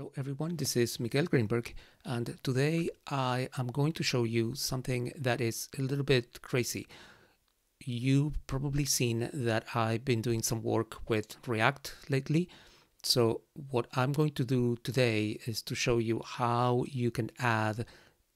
Hello everyone, this is Miguel Grinberg and today I am going to show you something that is a little bit crazy. You've probably seen that I've been doing some work with React lately. So what I'm going to do today is to show you how you can add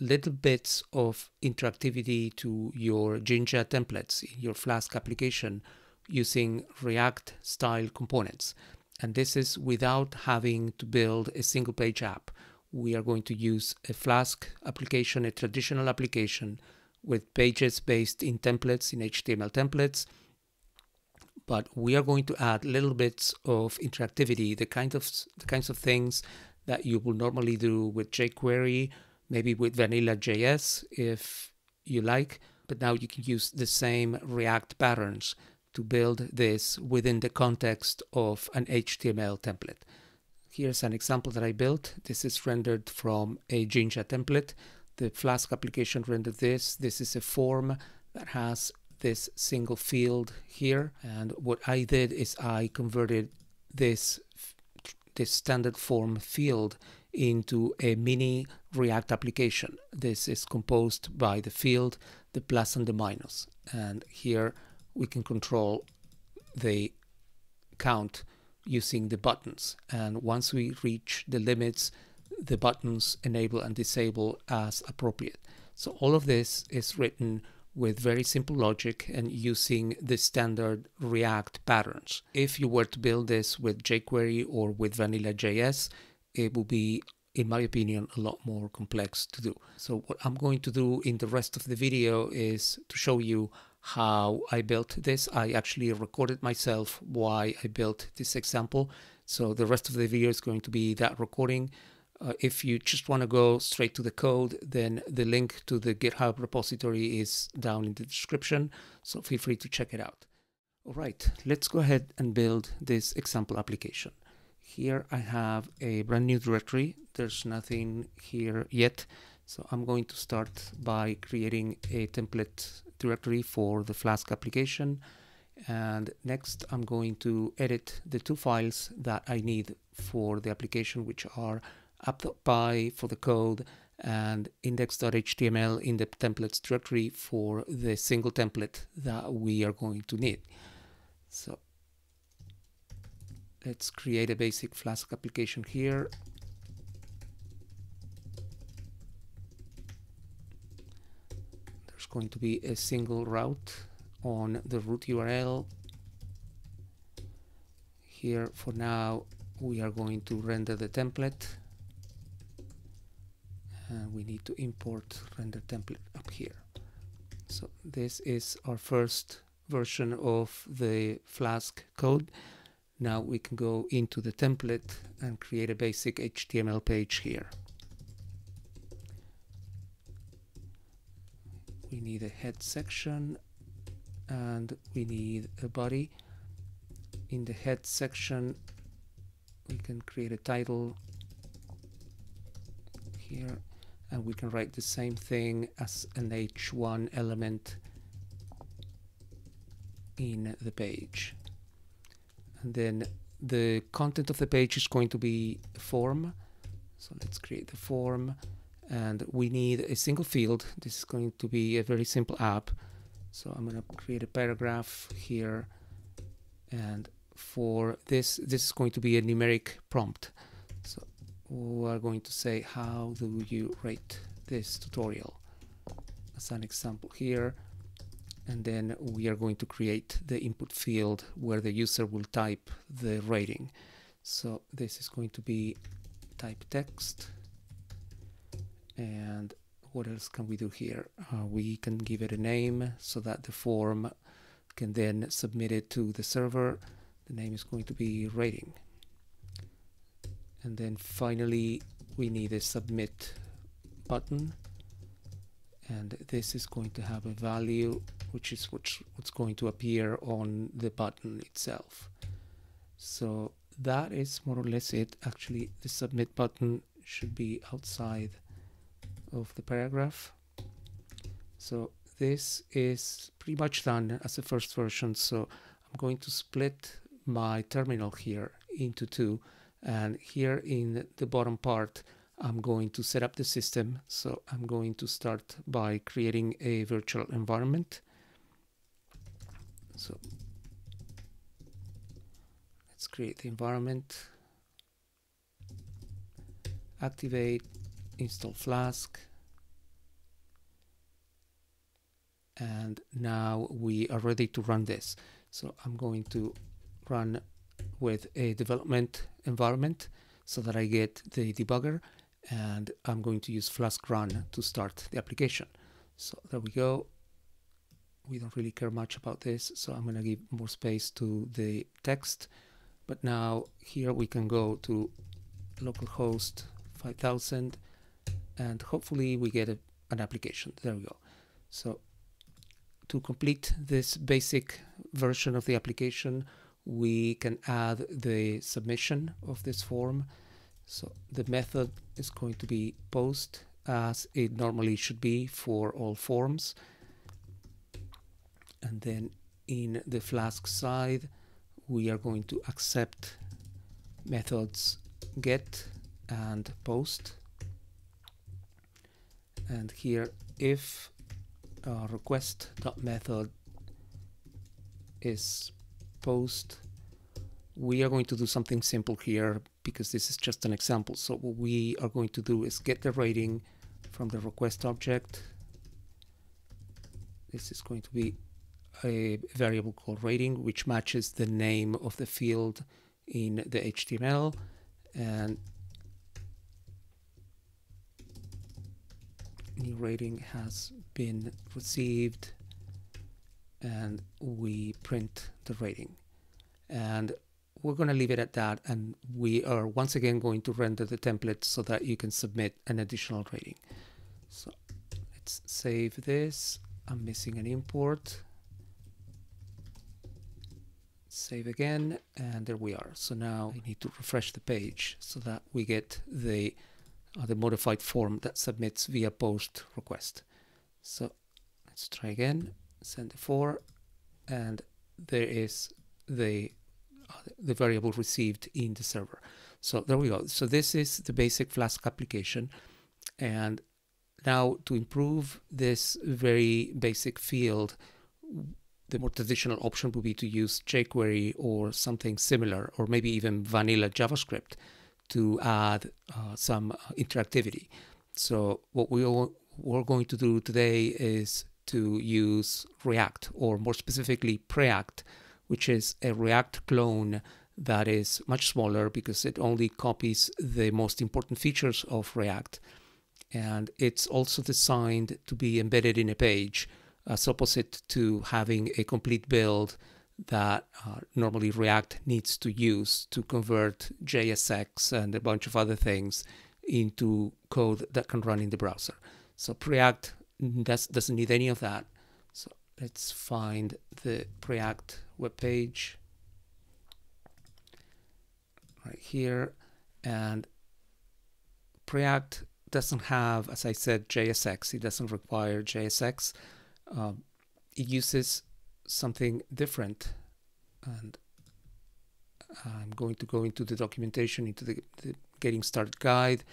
little bits of interactivity to your Jinja templates in your Flask application using React style components. And this is without having to build a single page app. We are going to use a Flask application, a traditional application with pages based in templates, in HTML templates. But we are going to add little bits of interactivity, the kind of the kinds of things that you will normally do with jQuery, maybe with vanilla JS if you like. But now you can use the same React patterns to build this within the context of an HTML template. Here's an example that I built. This is rendered from a Jinja template. The Flask application rendered this. This is a form that has this single field here. And what I did is I converted this, this standard form field into a mini React application. This is composed by the field, the plus and the minus. And here we can control the count using the buttons. And once we reach the limits, the buttons enable and disable as appropriate. So all of this is written with very simple logic and using the standard React patterns. If you were to build this with jQuery or with Vanilla JS, it would be, in my opinion, a lot more complex to do. So what I'm going to do in the rest of the video is to show you how I built this. I actually recorded myself why I built this example. So the rest of the video is going to be that recording. Uh, if you just want to go straight to the code, then the link to the GitHub repository is down in the description. So feel free to check it out. All right, let's go ahead and build this example application. Here I have a brand new directory. There's nothing here yet. So I'm going to start by creating a template directory for the Flask application. And next I'm going to edit the two files that I need for the application, which are app.py for the code and index.html in the templates directory for the single template that we are going to need. So let's create a basic Flask application here going to be a single route on the root URL. Here for now we are going to render the template and we need to import render template up here. So this is our first version of the Flask code. Now we can go into the template and create a basic HTML page here. We need a head section and we need a body. In the head section we can create a title here and we can write the same thing as an h1 element in the page. And then the content of the page is going to be a form. So let's create the form and we need a single field. This is going to be a very simple app. So I'm going to create a paragraph here. And for this, this is going to be a numeric prompt. So we are going to say, how do you rate this tutorial? As an example here. And then we are going to create the input field where the user will type the rating. So this is going to be type text and what else can we do here? Uh, we can give it a name so that the form can then submit it to the server. The name is going to be rating. And then finally, we need a submit button. And this is going to have a value, which is what's, what's going to appear on the button itself. So that is more or less it. Actually, the submit button should be outside of the paragraph. So this is pretty much done as a first version. So I'm going to split my terminal here into two And here in the bottom part, I'm going to set up the system. So I'm going to start by creating a virtual environment. So let's create the environment, activate, install Flask. And now we are ready to run this. So I'm going to run with a development environment so that I get the debugger and I'm going to use Flask run to start the application. So there we go. We don't really care much about this, so I'm going to give more space to the text. But now here we can go to localhost 5000 and hopefully we get a, an application. There we go. So to complete this basic version of the application, we can add the submission of this form. So the method is going to be post as it normally should be for all forms. And then in the Flask side, we are going to accept methods get and post. And here, if uh, request.method is post, we are going to do something simple here because this is just an example. So what we are going to do is get the rating from the request object. This is going to be a variable called rating, which matches the name of the field in the HTML. And new rating has been received and we print the rating. And we're going to leave it at that. And we are once again going to render the template so that you can submit an additional rating. So let's save this. I'm missing an import. Save again, and there we are. So now I need to refresh the page so that we get the the modified form that submits via post request. So let's try again, send the for, and there is the uh, the variable received in the server. So there we go. So this is the basic Flask application. And now to improve this very basic field, the more traditional option would be to use jQuery or something similar, or maybe even vanilla JavaScript to add uh, some interactivity. So what we all, we're going to do today is to use React, or more specifically Preact, which is a React clone that is much smaller because it only copies the most important features of React. And it's also designed to be embedded in a page as opposite to having a complete build that uh, normally React needs to use to convert JSX and a bunch of other things into code that can run in the browser. So Preact does, doesn't need any of that. So let's find the Preact web page right here. And Preact doesn't have, as I said, JSX. It doesn't require JSX um, it uses something different and I'm going to go into the documentation into the, the, getting started guide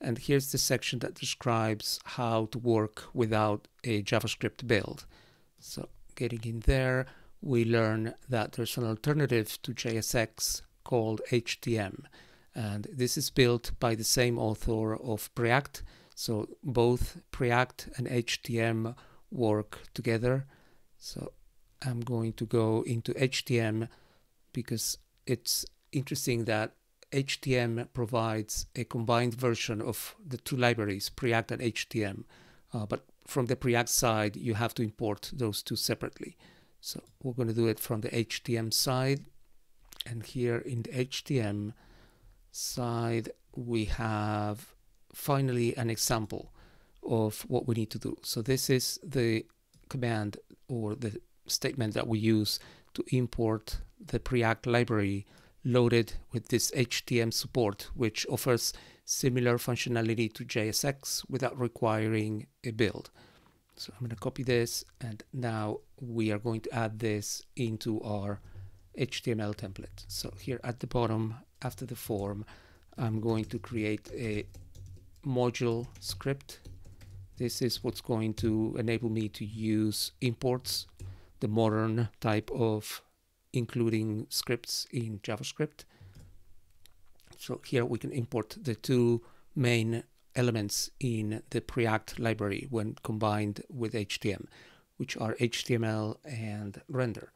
and here's the section that describes how to work without a JavaScript build so getting in there we learn that there's an alternative to JSX called HTM and this is built by the same author of Preact so both Preact and HTM work together. So I'm going to go into HTM because it's interesting that HTM provides a combined version of the two libraries, Preact and HTM. Uh, but from the Preact side, you have to import those two separately. So we're going to do it from the HTM side. And here in the HTM side, we have finally an example of what we need to do. So this is the command or the statement that we use to import the Preact library loaded with this HTM support, which offers similar functionality to JSX without requiring a build. So I'm going to copy this and now we are going to add this into our HTML template. So here at the bottom, after the form, I'm going to create a module script. This is what's going to enable me to use imports, the modern type of including scripts in JavaScript. So here we can import the two main elements in the Preact library when combined with HTM, which are HTML and render.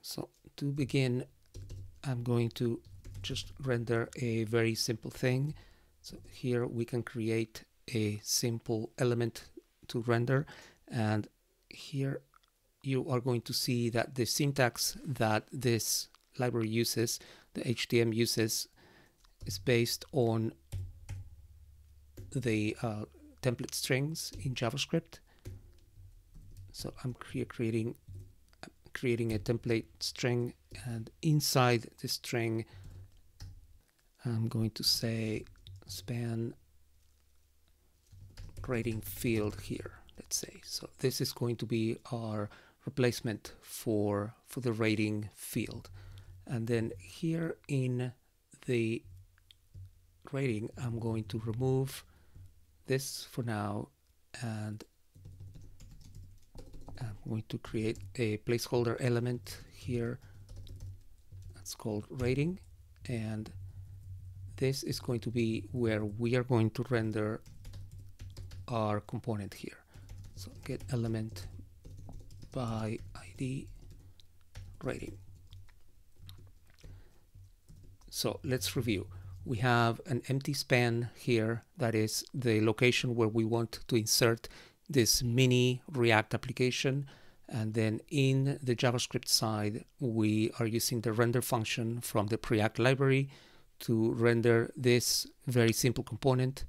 So to begin, I'm going to just render a very simple thing. So here we can create a simple element to render and here you are going to see that the syntax that this library uses, the HTM uses, is based on the uh, template strings in JavaScript. So I'm cre creating creating a template string and inside the string I'm going to say span rating field here let's say so this is going to be our replacement for for the rating field. And then here in the rating I'm going to remove this for now and I'm going to create a placeholder element here that's called rating. And this is going to be where we are going to render our component here. So get element by id rating so let's review we have an empty span here that is the location where we want to insert this mini React application. And then in the JavaScript side, we are using the render function from the Preact library to render this very simple component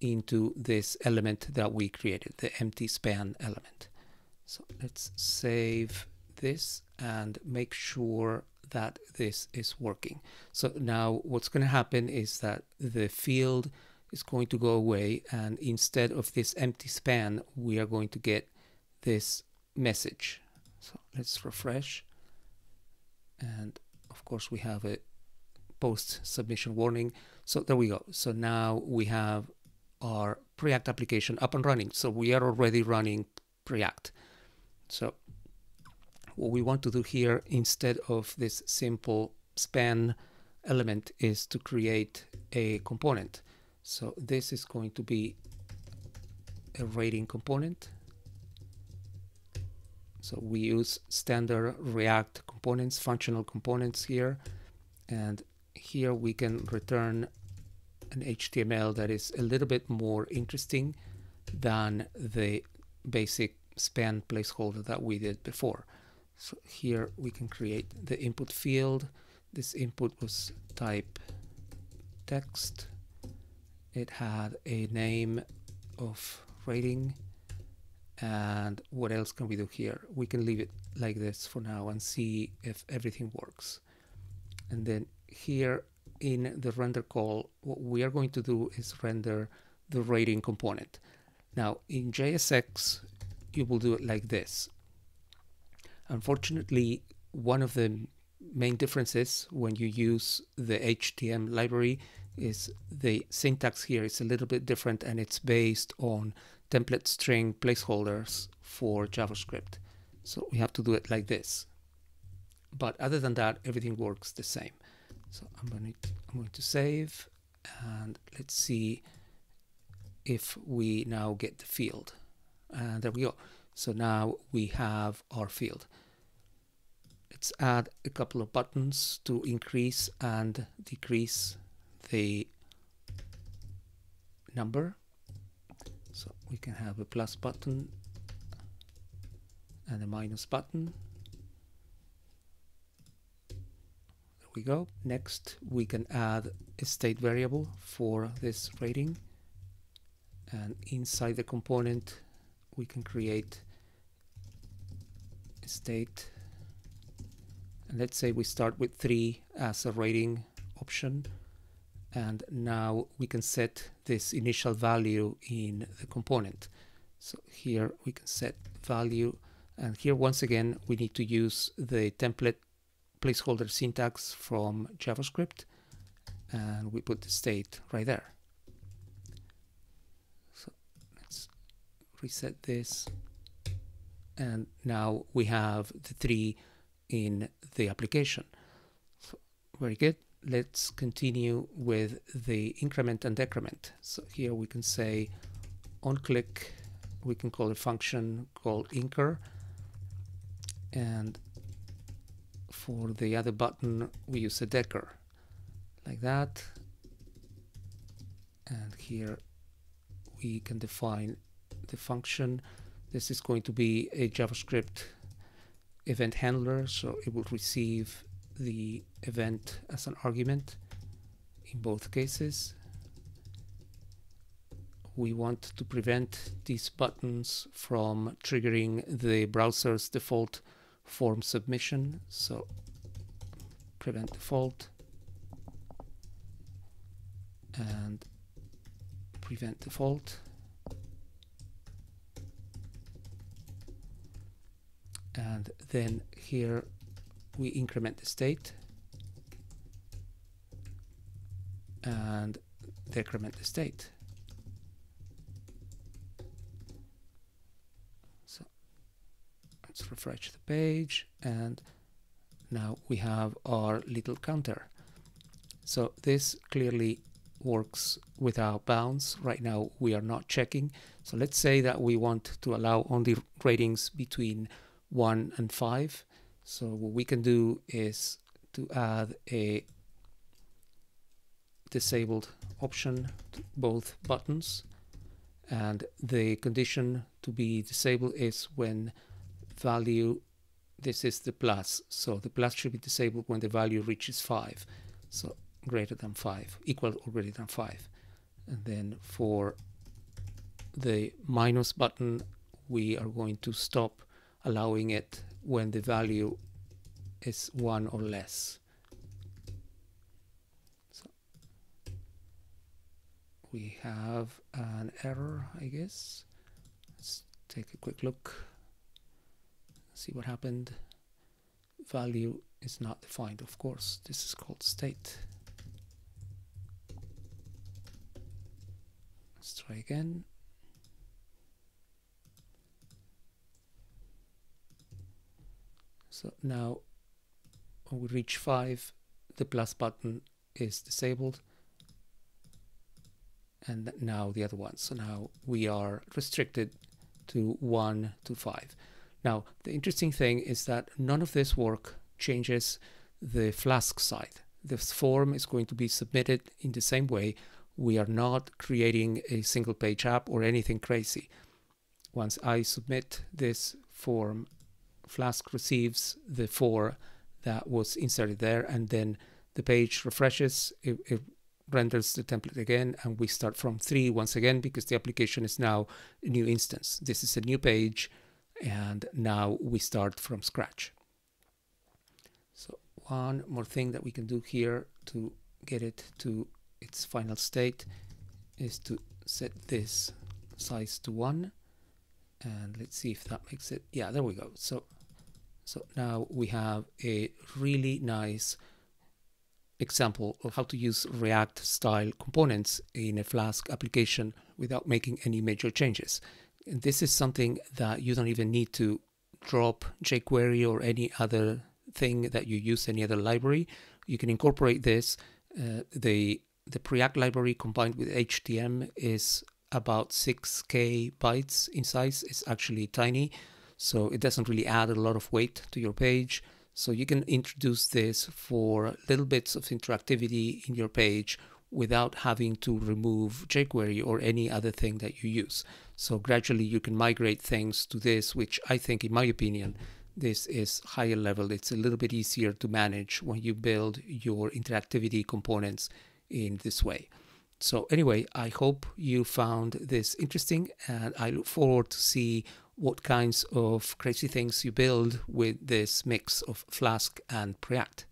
into this element that we created, the empty span element. So let's save this and make sure that this is working. So now what's going to happen is that the field is going to go away and instead of this empty span we are going to get this message. So let's refresh. And of course we have a post submission warning. So there we go. So now we have our Preact application up and running. So we are already running Preact so what we want to do here instead of this simple span element is to create a component so this is going to be a rating component. So we use standard React components, functional components here. And here we can return an HTML that is a little bit more interesting than the basic span placeholder that we did before. So here we can create the input field. This input was type text. It had a name of rating. And what else can we do here? We can leave it like this for now and see if everything works. And then here in the render call what we are going to do is render the rating component. Now in JSX you will do it like this unfortunately one of the main differences when you use the HTM library is the syntax here is a little bit different and it's based on template string placeholders for JavaScript. So we have to do it like this. But other than that, everything works the same. So I'm going to, I'm going to save and let's see if we now get the field. And there we go. So now we have our field. Let's add a couple of buttons to increase and decrease the number so we can have a plus button and a minus button there we go next we can add a state variable for this rating and inside the component we can create state. And let's say we start with 3 as a rating option. And now we can set this initial value in the component. So here we can set value. And here once again we need to use the template placeholder syntax from JavaScript. And we put the state right there. So let's reset this. And now we have the three in the application. So very good. Let's continue with the increment and decrement. So here we can say on click, we can call a function called incr. And for the other button, we use a decr like that. And here we can define the function. This is going to be a JavaScript event handler, so it will receive the event as an argument in both cases. We want to prevent these buttons from triggering the browser's default form submission, so prevent default and prevent default and then here we increment the state and decrement the state so let's refresh the page and now we have our little counter so this clearly works without bounds. Right now we are not checking. So let's say that we want to allow only ratings between 1 and 5. So what we can do is to add a disabled option to both buttons and the condition to be disabled is when value this is the plus so the plus should be disabled when the value reaches 5 so greater than 5, equal or greater than 5. And then for the minus button, we are going to stop allowing it when the value is 1 or less. So we have an error, I guess. Let's take a quick look, see what happened. Value is not defined, of course. This is called state. Let's try again. So now when we reach 5, the plus button is disabled. And now the other one. So now we are restricted to 1 to 5. Now, the interesting thing is that none of this work changes the Flask side. This form is going to be submitted in the same way we are not creating a single page app or anything crazy. Once I submit this form, Flask receives the four that was inserted there and then the page refreshes, it, it renders the template again and we start from three once again because the application is now a new instance. This is a new page and now we start from scratch. So one more thing that we can do here to get it to its final state is to set this size to 1 and let's see if that makes it yeah there we go so so now we have a really nice example of how to use react style components in a flask application without making any major changes. And this is something that you don't even need to drop jquery or any other thing that you use any other library. You can incorporate this uh, the the Preact library combined with HTM is about 6k bytes in size. It's actually tiny, so it doesn't really add a lot of weight to your page. So you can introduce this for little bits of interactivity in your page without having to remove jQuery or any other thing that you use. So gradually you can migrate things to this, which I think, in my opinion, this is higher level. It's a little bit easier to manage when you build your interactivity components in this way. So anyway, I hope you found this interesting and I look forward to see what kinds of crazy things you build with this mix of Flask and Preact.